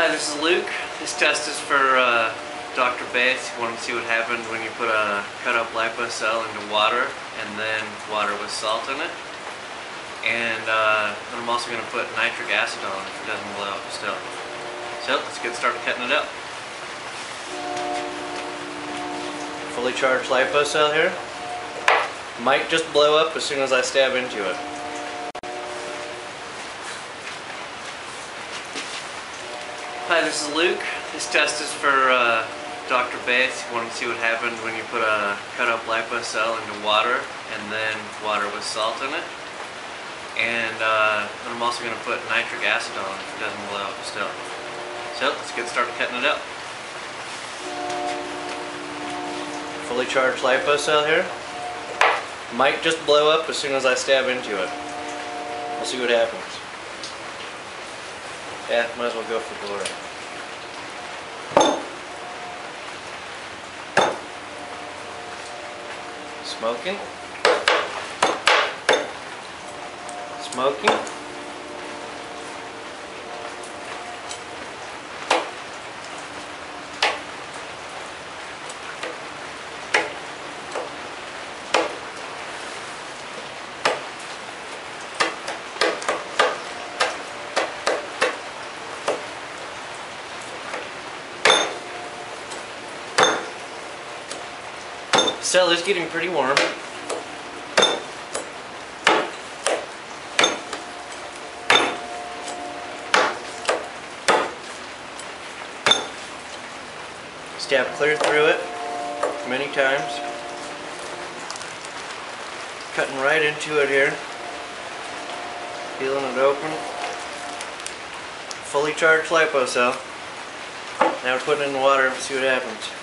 Hi, this is Luke. This test is for uh, Dr. Bates. He wanted to see what happened when you put a cut up lipo cell into water and then water with salt in it. And uh, I'm also going to put nitric acid on if it doesn't blow up still. So let's get started cutting it up. Fully charged lipo cell here. Might just blow up as soon as I stab into it. Hi, this is Luke. This test is for uh, Dr. Bates. He wanted to see what happened when you put a cut up lipo cell into water and then water with salt in it. And uh, I'm also going to put nitric acid on if it doesn't blow up still. So let's get started cutting it up. Fully charged lipo cell here. Might just blow up as soon as I stab into it. We'll see what happens. Yeah, might as well go for glory. Smoking. Smoking. Cell is getting pretty warm. Stab clear through it many times. Cutting right into it here. Peeling it open. Fully charged lipo cell. Now we're putting it in the water and see what happens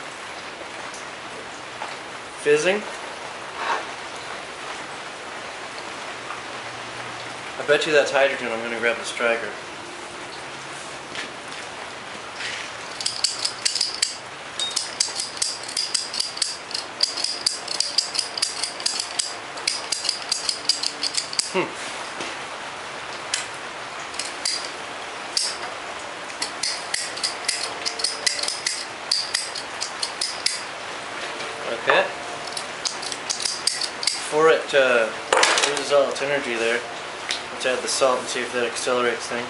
fizzing. I bet you that's hydrogen. I'm going to grab the striker. Hmm. Okay. Before it uh, loses all its energy there, let's add the salt and see if that accelerates things.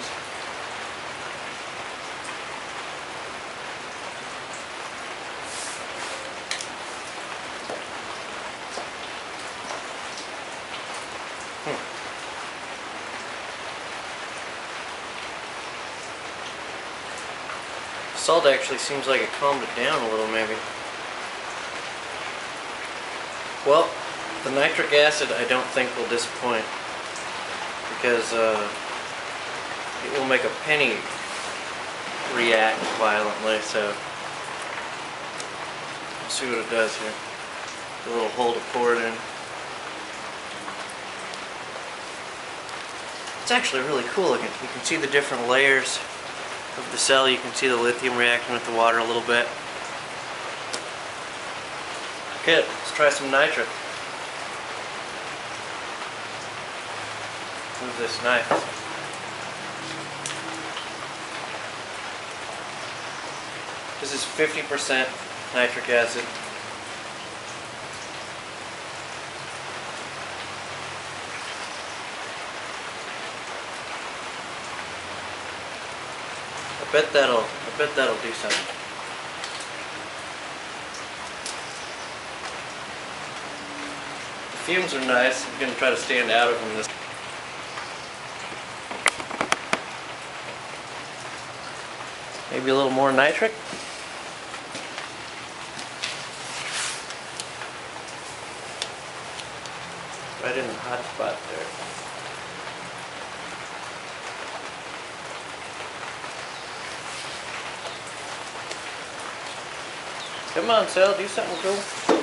Hmm. Salt actually seems like it calmed it down a little maybe. Well, the nitric acid I don't think will disappoint because uh, it will make a penny react violently so we'll see what it does here. A little hole to pour it in. It's actually really cool looking. You can see the different layers of the cell. You can see the lithium reacting with the water a little bit. Okay, let's try some nitric. This knife. This is 50% nitric acid. I bet that'll I bet that'll do something. The fumes are nice. I'm gonna try to stand out of them this Maybe a little more nitric. Right in the hot spot there. Come on, Sal, do something cool.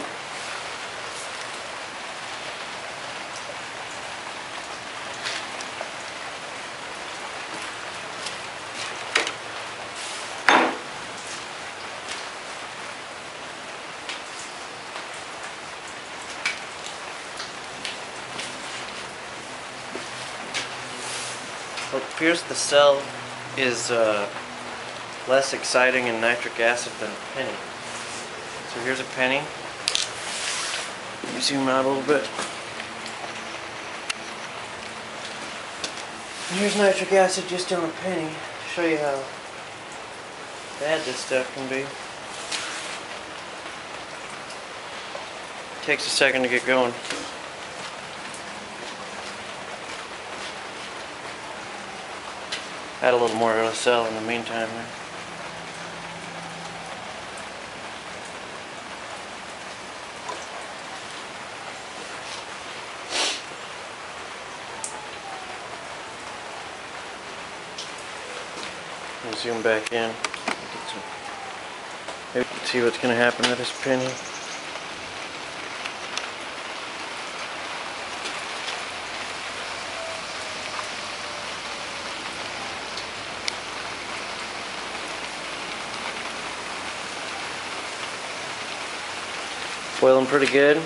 It appears the cell is uh, less exciting in nitric acid than a penny. So here's a penny. Me zoom out a little bit. Here's nitric acid just on a penny to show you how bad this stuff can be. Takes a second to get going. Add a little more to LSL in the meantime. There. Zoom back in. Maybe see what's going to happen to this penny. Boiling pretty good.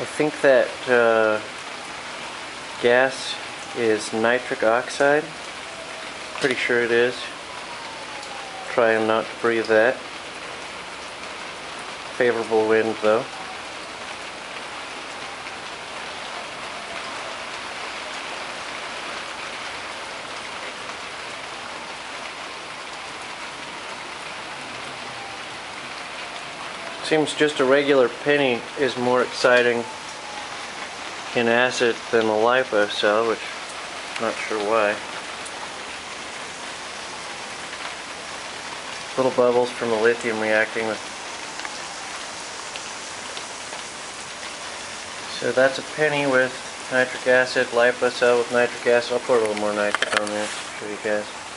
I think that uh, gas is nitric oxide. Pretty sure it is. Trying not to breathe that. Favorable wind though. Seems just a regular penny is more exciting in acid than a lipo cell, which I'm not sure why. Little bubbles from the lithium reacting with. So that's a penny with nitric acid, lipo cell with nitric acid. I'll pour a little more nitric on there show you guys.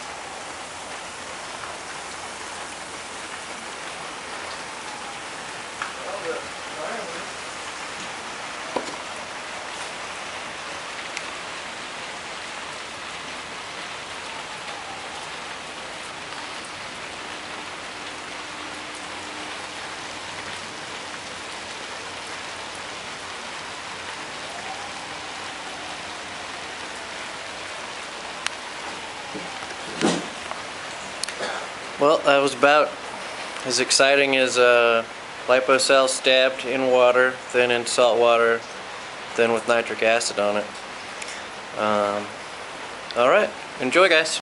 Well, that was about as exciting as a lipo cell stabbed in water, then in salt water, then with nitric acid on it. Um, all right, enjoy, guys.